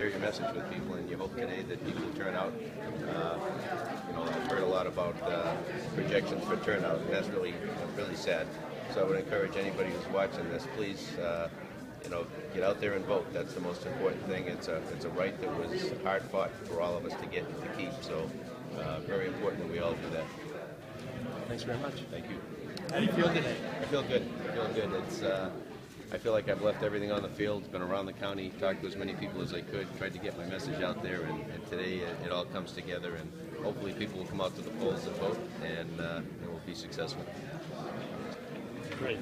Share your message with people, and you hope today that people turn out. Uh, you know, I've heard a lot about uh, projections for turnout, and that's really, really sad. So I would encourage anybody who's watching this, please, uh, you know, get out there and vote. That's the most important thing. It's a, it's a right that was hard fought for all of us to get and to keep. So, uh, very important that we all do that. Thanks very much. Thank you. How do you feel today? I feel good. I feel good. It's. I feel like I've left everything on the field. Been around the county, talked to as many people as I could, tried to get my message out there, and, and today it, it all comes together. And hopefully, people will come out to the polls and vote, and uh, it will be successful. Great.